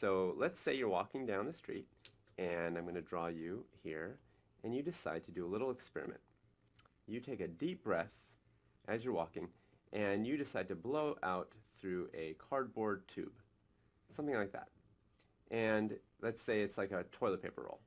So let's say you're walking down the street, and I'm going to draw you here, and you decide to do a little experiment. You take a deep breath as you're walking, and you decide to blow out through a cardboard tube, something like that. And let's say it's like a toilet paper roll.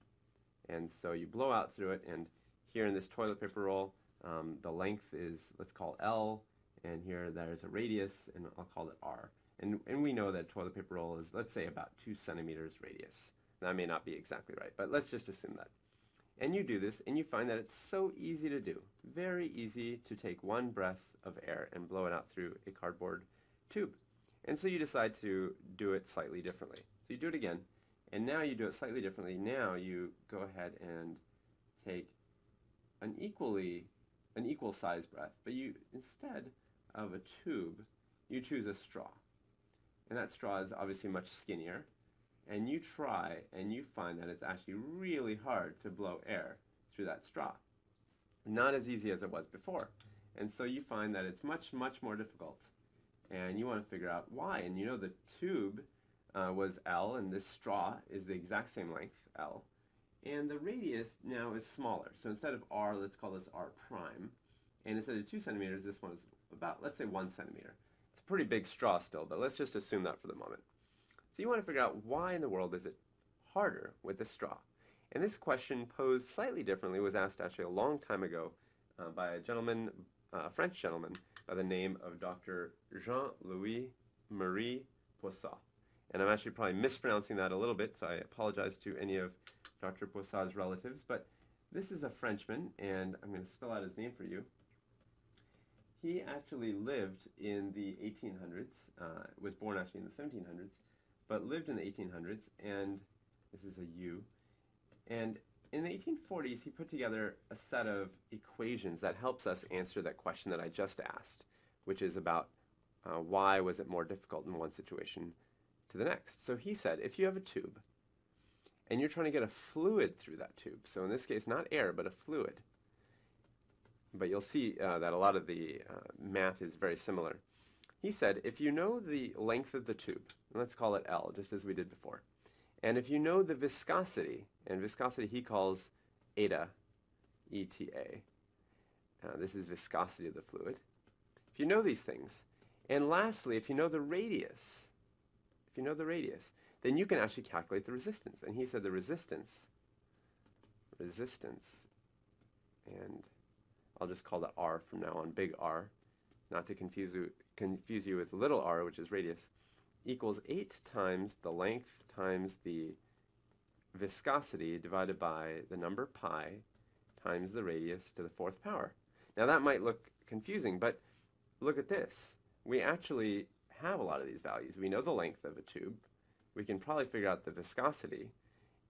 And so you blow out through it, and here in this toilet paper roll, um, the length is, let's call L, and here there's a radius, and I'll call it R. And, and we know that toilet paper roll is, let's say, about 2 centimeters radius. That may not be exactly right, but let's just assume that. And you do this, and you find that it's so easy to do. Very easy to take one breath of air and blow it out through a cardboard tube. And so you decide to do it slightly differently. So you do it again, and now you do it slightly differently. Now you go ahead and take an equally an equal size breath, but you instead of a tube, you choose a straw. And that straw is obviously much skinnier. And you try and you find that it's actually really hard to blow air through that straw. Not as easy as it was before. And so you find that it's much, much more difficult. And you want to figure out why. And you know the tube uh, was L, and this straw is the exact same length, L. And the radius now is smaller. So instead of r, let's call this r prime. And instead of 2 centimeters, this one is about, let's say, 1 centimeter. Pretty big straw still, but let's just assume that for the moment. So you want to figure out why in the world is it harder with the straw? And this question, posed slightly differently, was asked actually a long time ago uh, by a gentleman, uh, a French gentleman, by the name of Dr. Jean-Louis Marie Poiseuille. And I'm actually probably mispronouncing that a little bit, so I apologize to any of Dr. Poiseuille's relatives. But this is a Frenchman, and I'm going to spell out his name for you. He actually lived in the 1800s, uh, was born actually in the 1700s, but lived in the 1800s, and this is a U. And in the 1840s, he put together a set of equations that helps us answer that question that I just asked, which is about uh, why was it more difficult in one situation to the next. So he said, if you have a tube and you're trying to get a fluid through that tube, so in this case, not air, but a fluid, but you'll see uh, that a lot of the uh, math is very similar. He said, if you know the length of the tube, let's call it L, just as we did before, and if you know the viscosity, and viscosity he calls eta, ETA, uh, this is viscosity of the fluid. If you know these things, and lastly, if you know the radius, if you know the radius, then you can actually calculate the resistance. And he said the resistance, resistance, and I'll just call that R from now on, big R, not to confuse you, confuse you with little r, which is radius, equals 8 times the length times the viscosity divided by the number pi times the radius to the fourth power. Now that might look confusing, but look at this. We actually have a lot of these values. We know the length of a tube. We can probably figure out the viscosity.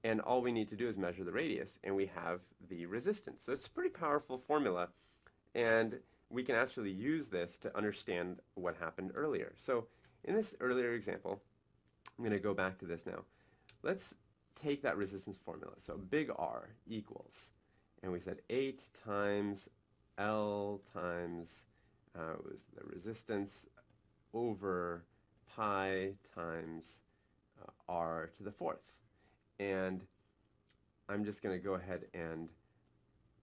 And all we need to do is measure the radius, and we have the resistance. So it's a pretty powerful formula, and we can actually use this to understand what happened earlier. So in this earlier example, I'm going to go back to this now. Let's take that resistance formula. So big R equals, and we said 8 times L times uh, was the resistance over pi times uh, r to the fourth. And I'm just going to go ahead and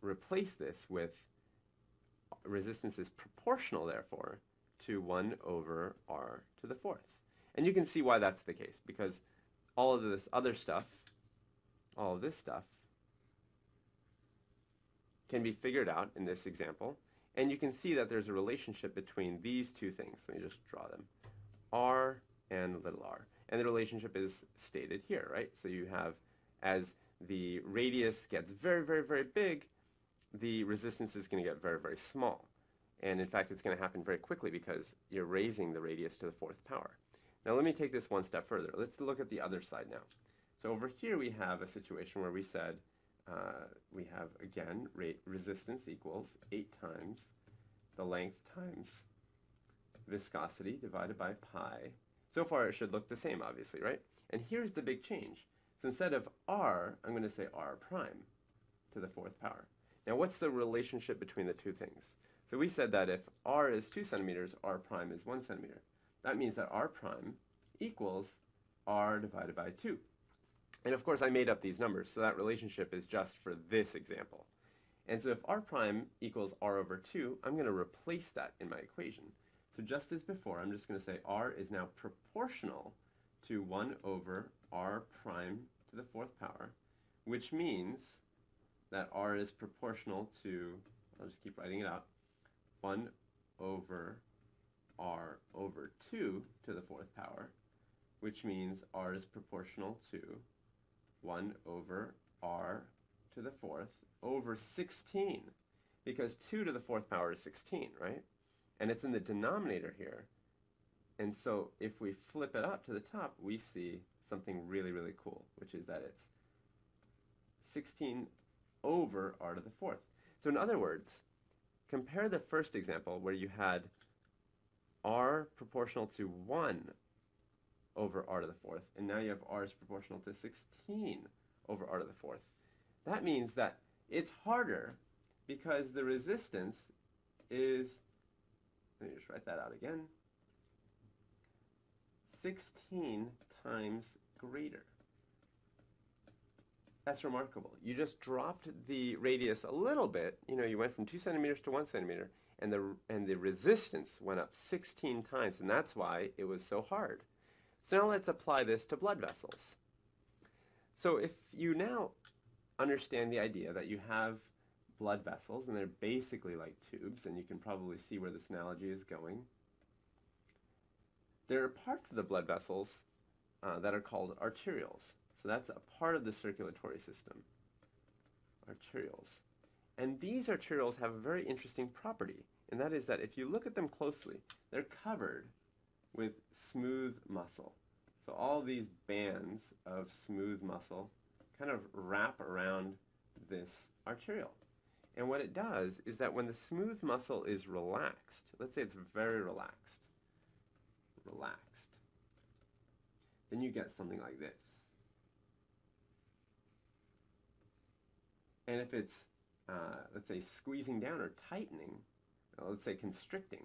replace this with resistance is proportional, therefore, to 1 over r to the fourth. And you can see why that's the case, because all of this other stuff, all of this stuff, can be figured out in this example and you can see that there's a relationship between these two things. Let me just draw them. R and little r. And the relationship is stated here, right? So you have, as the radius gets very, very, very big, the resistance is going to get very, very small. And in fact, it's going to happen very quickly because you're raising the radius to the fourth power. Now let me take this one step further. Let's look at the other side now. So over here we have a situation where we said uh, we have, again, rate resistance equals 8 times the length times viscosity divided by pi. So far it should look the same, obviously, right? And here's the big change. So instead of r, I'm going to say r prime to the fourth power. Now what's the relationship between the two things? So we said that if r is 2 centimeters, r prime is 1 centimeter. That means that r prime equals r divided by 2. And of course, I made up these numbers, so that relationship is just for this example. And so if r prime equals r over 2, I'm going to replace that in my equation. So just as before, I'm just going to say r is now proportional to 1 over r prime to the fourth power, which means that r is proportional to, I'll just keep writing it out, 1 over r over 2 to the fourth power, which means r is proportional to 1 over r to the fourth over 16, because 2 to the fourth power is 16, right? And it's in the denominator here. And so if we flip it up to the top, we see something really, really cool, which is that it's 16 over r to the fourth. So in other words, compare the first example where you had r proportional to 1 over r to the fourth, and now you have r is proportional to 16 over r to the fourth. That means that it's harder because the resistance is let me just write that out again. 16 times greater. That's remarkable. You just dropped the radius a little bit. You know, you went from 2 centimeters to 1 centimeter, and the, and the resistance went up 16 times, and that's why it was so hard. So now let's apply this to blood vessels. So if you now understand the idea that you have blood vessels, and they're basically like tubes, and you can probably see where this analogy is going. There are parts of the blood vessels uh, that are called arterioles. So that's a part of the circulatory system. Arterioles. And these arterioles have a very interesting property, and that is that if you look at them closely, they're covered with smooth muscle. So all these bands of smooth muscle kind of wrap around this arteriole. And what it does is that when the smooth muscle is relaxed, let's say it's very relaxed, relaxed, then you get something like this. And if it's, uh, let's say, squeezing down or tightening, let's say constricting,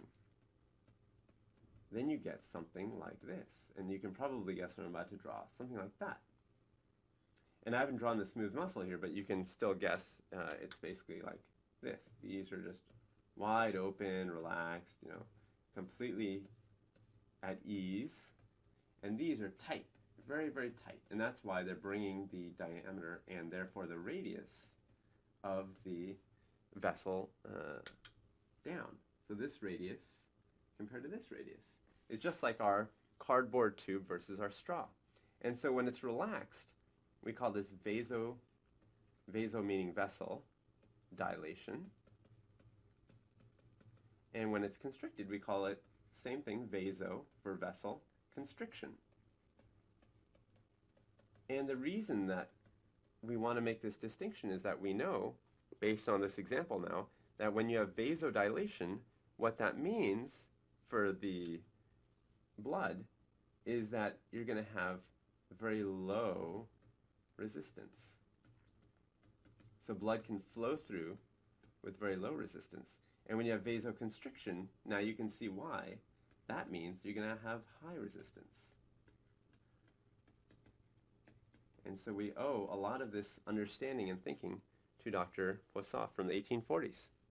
then you get something like this. And you can probably guess what I'm about to draw, something like that. And I haven't drawn the smooth muscle here, but you can still guess uh, it's basically like this. These are just wide open, relaxed, you know, completely at ease. And these are tight, very, very tight. And that's why they're bringing the diameter and therefore the radius of the vessel uh, down. So this radius compared to this radius is just like our cardboard tube versus our straw. And so when it's relaxed, we call this vaso, vaso meaning vessel, dilation. And when it's constricted, we call it, same thing, vaso for vessel, constriction. And the reason that we want to make this distinction is that we know, based on this example now, that when you have vasodilation, what that means for the blood is that you're going to have very low resistance. So blood can flow through with very low resistance. And when you have vasoconstriction, now you can see why. That means you're going to have high resistance. And so we owe a lot of this understanding and thinking to Dr. Poiseuille from the 1840s.